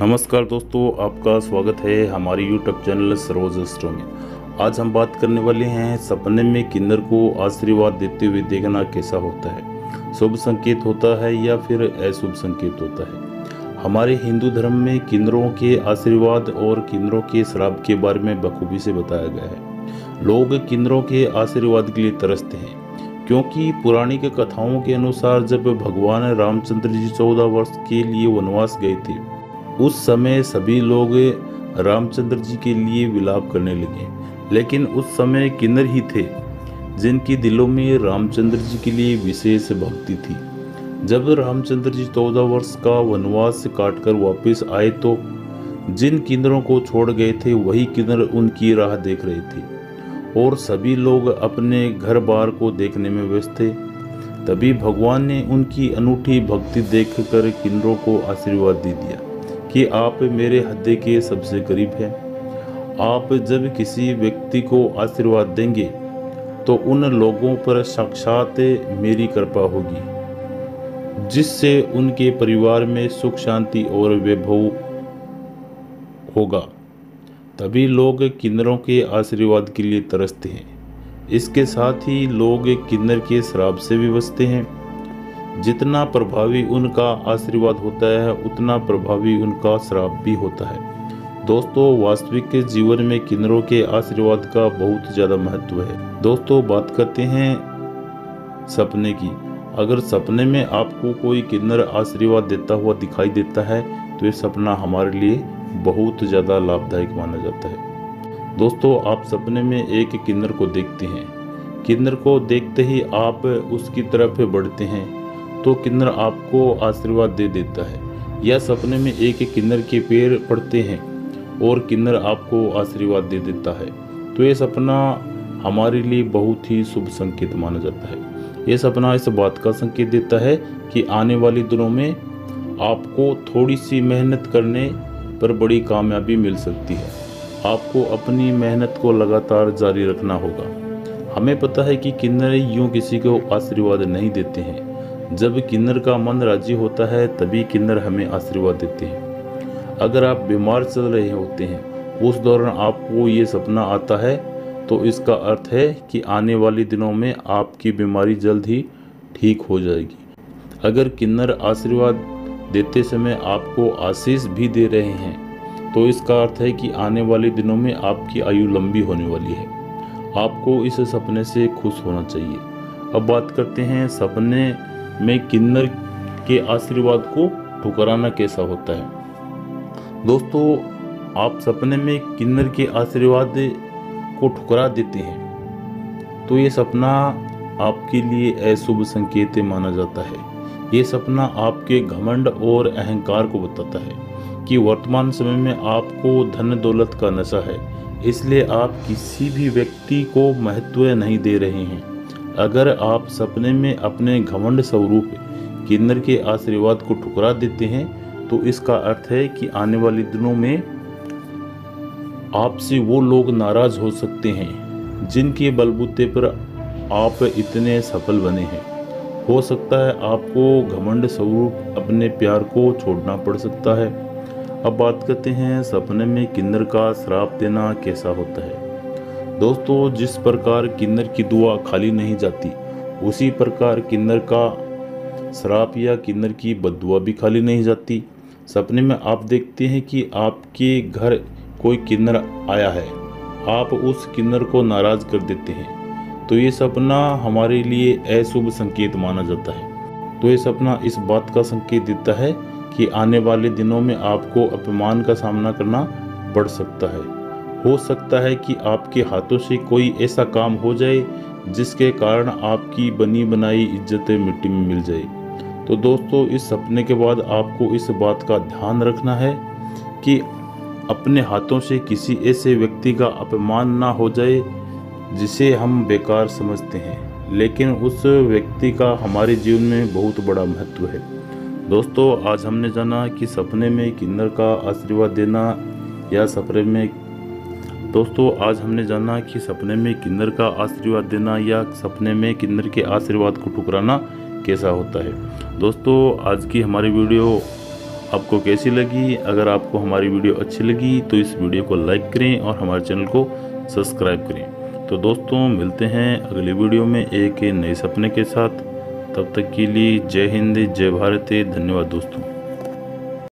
नमस्कार दोस्तों, आपका स्वागत है हमारे यूट्यूब चैनल सरोज स्टो में। आज हम बात करने वाले हैं सपने में किन्नर को आशीर्वाद देते हुए देखना कैसा होता है। शुभ संकेत होता है या फिर अशुभ संकेत होता है? हमारे हिंदू धर्म में किन्नरों के आशीर्वाद और किन्नरों के श्राप के बारे में बखूबी से बताया गया है। लोग किन्नरों के आशीर्वाद के लिए तरसते हैं, क्योंकि पुराणिक कथाओं के अनुसार जब भगवान रामचंद्र जी चौदह वर्ष के लिए वनवास गए थे उस समय सभी लोग रामचंद्र जी के लिए विलाप करने लगे। लेकिन उस समय किन्नर ही थे, जिनकी दिलों में रामचंद्र जी के लिए विशेष भक्ति थी। जब रामचंद्र जी चौदह वर्ष का वनवास काटकर वापस आए तो जिन किन्नरों को छोड़ गए थे, वही किन्नर उनकी राह देख रहे थे और सभी लोग अपने घर बार को देखने में व्यस्त थे। तभी भगवान ने उनकी अनूठी भक्ति देखकर किन्नरों को आशीर्वाद दे दिया। कि आप मेरे हद्दे के सबसे करीब हैं। आप जब किसी व्यक्ति को आशीर्वाद देंगे तो उन लोगों पर साक्षात मेरी कृपा होगी, जिससे उनके परिवार में सुख, शांति और वैभव होगा। तभी लोग किन्नरों के आशीर्वाद के लिए तरसते हैं। इसके साथ ही लोग किन्नर के शराब से भी बचते हैं। जितना प्रभावी उनका आशीर्वाद होता है, उतना प्रभावी उनका श्राप भी होता है। दोस्तों, वास्तविक जीवन में किन्नरों के आशीर्वाद का बहुत ज़्यादा महत्व है। दोस्तों, बात करते हैं सपने की। अगर सपने में आपको कोई किन्नर आशीर्वाद देता हुआ दिखाई देता है तो ये सपना हमारे लिए बहुत ज़्यादा लाभदायक माना जाता है। दोस्तों, आप सपने में एक किन्नर को देखते हैं। किन्नर को देखते ही आप उसकी तरफ़ बढ़ते हैं। तो किन्नर आपको आशीर्वाद दे देता है। या सपने में एक एक किन्नर के पैर पड़ते हैं और किन्नर आपको आशीर्वाद दे देता है। तो ये सपना हमारे लिए बहुत ही शुभ संकेत माना जाता है। ये सपना इस बात का संकेत देता है कि आने वाले दिनों में आपको थोड़ी सी मेहनत करने पर बड़ी कामयाबी मिल सकती है। आपको अपनी मेहनत को लगातार जारी रखना होगा। हमें पता है कि किन्नर यूँ किसी को आशीर्वाद नहीं देते हैं। जब किन्नर का मन राज़ी होता है, तभी किन्नर हमें आशीर्वाद देते हैं। अगर आप बीमार चल रहे होते हैं, उस दौरान आपको ये सपना आता है तो इसका अर्थ है कि आने वाले दिनों में आपकी बीमारी जल्द ही ठीक हो जाएगी। अगर किन्नर आशीर्वाद देते समय आपको आशीष भी दे रहे हैं तो इसका अर्थ है कि आने वाले दिनों में आपकी आयु लंबी होने वाली है। आपको इस सपने से खुश होना चाहिए। अब बात करते हैं सपने में किन्नर के आशीर्वाद को ठुकराना कैसा होता है? दोस्तों, आप सपने में किन्नर के आशीर्वाद को ठुकरा देते हैं तो ये सपना आपके लिए अशुभ संकेत माना जाता है। ये सपना आपके घमंड और अहंकार को बताता है कि वर्तमान समय में आपको धन दौलत का नशा है, इसलिए आप किसी भी व्यक्ति को महत्व नहीं दे रहे हैं। अगर आप सपने में अपने घमंड स्वरूप किन्नर के आशीर्वाद को ठुकरा देते हैं तो इसका अर्थ है कि आने वाले दिनों में आपसे वो लोग नाराज़ हो सकते हैं, जिनके बलबूते पर आप इतने सफल बने हैं। हो सकता है आपको घमंड स्वरूप अपने प्यार को छोड़ना पड़ सकता है। अब बात करते हैं सपने में किन्नर का श्राप देना कैसा होता है। दोस्तों, जिस प्रकार किन्नर की दुआ खाली नहीं जाती, उसी प्रकार किन्नर का श्राप या किन्नर की बदुआ भी खाली नहीं जाती। सपने में आप देखते हैं कि आपके घर कोई किन्नर आया है। आप उस किन्नर को नाराज़ कर देते हैं। तो ये सपना हमारे लिए अशुभ संकेत माना जाता है। तो ये सपना इस बात का संकेत देता है कि आने वाले दिनों में आपको अपमान का सामना करना पड़ सकता है। हो सकता है कि आपके हाथों से कोई ऐसा काम हो जाए, जिसके कारण आपकी बनी बनाई इज्जतें मिट्टी में मिल जाए। तो दोस्तों, इस सपने के बाद आपको इस बात का ध्यान रखना है कि अपने हाथों से किसी ऐसे व्यक्ति का अपमान ना हो जाए, जिसे हम बेकार समझते हैं। लेकिन उस व्यक्ति का हमारे जीवन में बहुत बड़ा महत्व है। दोस्तों, आज हमने जाना कि सपने में किन्नर का आशीर्वाद देना या सपने में दोस्तों, आज हमने जाना कि सपने में किन्नर का आशीर्वाद देना या सपने में किन्नर के आशीर्वाद को ठुकराना कैसा होता है। दोस्तों, आज की हमारी वीडियो आपको कैसी लगी? अगर आपको हमारी वीडियो अच्छी लगी तो इस वीडियो को लाइक करें और हमारे चैनल को सब्सक्राइब करें। तो दोस्तों, मिलते हैं अगली वीडियो में एक नए सपने के साथ। तब तक के लिए जय हिंद, जय भारत, धन्यवाद दोस्तों।